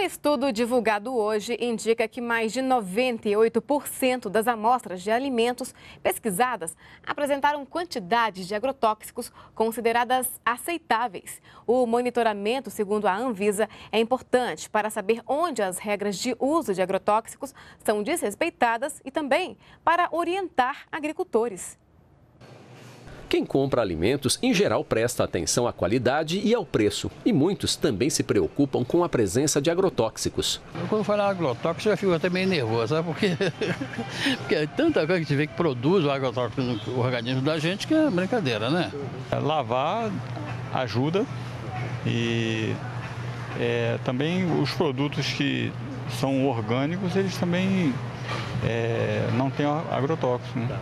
Um estudo divulgado hoje indica que mais de 98% das amostras de alimentos pesquisadas apresentaram quantidades de agrotóxicos consideradas aceitáveis. O monitoramento, segundo a Anvisa, é importante para saber onde as regras de uso de agrotóxicos são desrespeitadas e também para orientar agricultores. Quem compra alimentos, em geral, presta atenção à qualidade e ao preço. E muitos também se preocupam com a presença de agrotóxicos. Quando falar agrotóxico, eu fico até meio nervoso, sabe? Porque, porque é tanta coisa que a gente vê que produz o agrotóxico no organismo da gente que é brincadeira, né? Lavar ajuda e é, também os produtos que são orgânicos, eles também é, não têm agrotóxico. Né?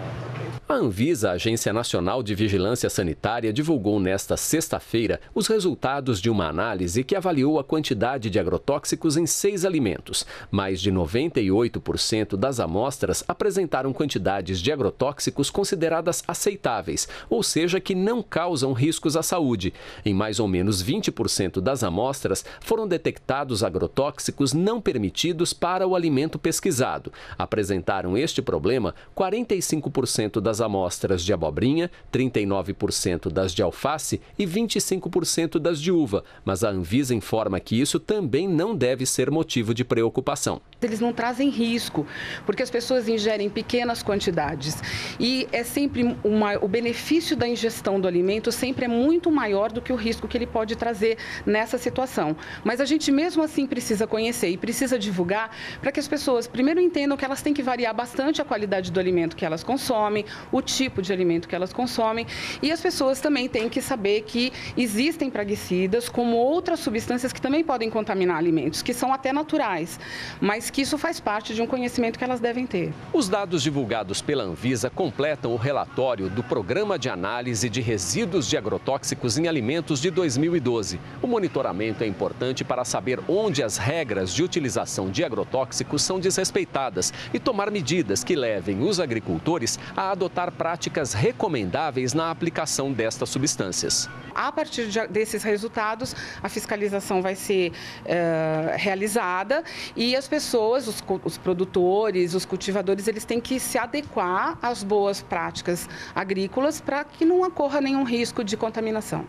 A Anvisa, Agência Nacional de Vigilância Sanitária, divulgou nesta sexta-feira os resultados de uma análise que avaliou a quantidade de agrotóxicos em seis alimentos. Mais de 98% das amostras apresentaram quantidades de agrotóxicos consideradas aceitáveis, ou seja, que não causam riscos à saúde. Em mais ou menos 20% das amostras foram detectados agrotóxicos não permitidos para o alimento pesquisado. Apresentaram este problema 45% das das amostras de abobrinha, 39% das de alface e 25% das de uva, mas a Anvisa informa que isso também não deve ser motivo de preocupação. Eles não trazem risco, porque as pessoas ingerem pequenas quantidades e é sempre uma, o benefício da ingestão do alimento sempre é muito maior do que o risco que ele pode trazer nessa situação. Mas a gente mesmo assim precisa conhecer e precisa divulgar para que as pessoas primeiro entendam que elas têm que variar bastante a qualidade do alimento que elas consomem, o tipo de alimento que elas consomem. E as pessoas também têm que saber que existem praguicidas, como outras substâncias que também podem contaminar alimentos, que são até naturais, mas que isso faz parte de um conhecimento que elas devem ter. Os dados divulgados pela Anvisa completam o relatório do Programa de Análise de Resíduos de Agrotóxicos em Alimentos de 2012. O monitoramento é importante para saber onde as regras de utilização de agrotóxicos são desrespeitadas e tomar medidas que levem os agricultores a adotar adotar práticas recomendáveis na aplicação destas substâncias. A partir desses resultados, a fiscalização vai ser uh, realizada e as pessoas, os, os produtores, os cultivadores, eles têm que se adequar às boas práticas agrícolas para que não ocorra nenhum risco de contaminação.